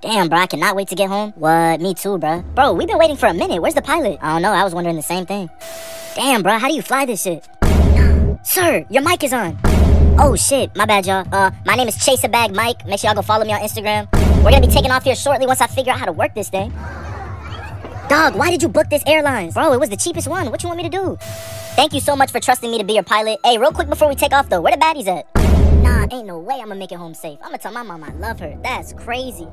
Damn, bro, I cannot wait to get home. What? Me too, bro. Bro, we've been waiting for a minute. Where's the pilot? I don't know. I was wondering the same thing. Damn, bro, how do you fly this shit? Sir, your mic is on. Oh shit, my bad, y'all. Uh, my name is Chase a Bag Mike. Make sure y'all go follow me on Instagram. We're gonna be taking off here shortly once I figure out how to work this thing. Dog, why did you book this airlines? Bro, it was the cheapest one. What you want me to do? Thank you so much for trusting me to be your pilot. Hey, real quick before we take off though, where the baddies at? Nah, ain't no way I'm gonna make it home safe. I'm gonna tell my mom I love her. That's crazy.